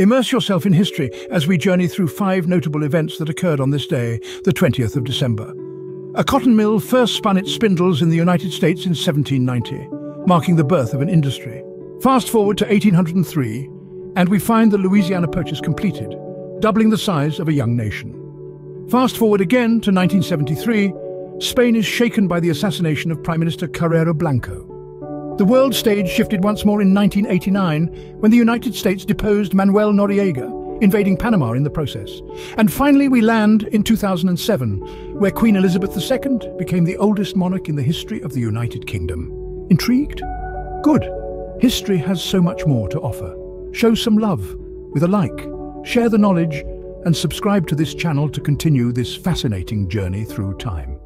Immerse yourself in history as we journey through five notable events that occurred on this day, the 20th of December. A cotton mill first spun its spindles in the United States in 1790, marking the birth of an industry. Fast forward to 1803, and we find the Louisiana Purchase completed, doubling the size of a young nation. Fast forward again to 1973, Spain is shaken by the assassination of Prime Minister Carrero Blanco. The world stage shifted once more in 1989 when the United States deposed Manuel Noriega, invading Panama in the process. And finally we land in 2007, where Queen Elizabeth II became the oldest monarch in the history of the United Kingdom. Intrigued? Good. History has so much more to offer. Show some love with a like, share the knowledge, and subscribe to this channel to continue this fascinating journey through time.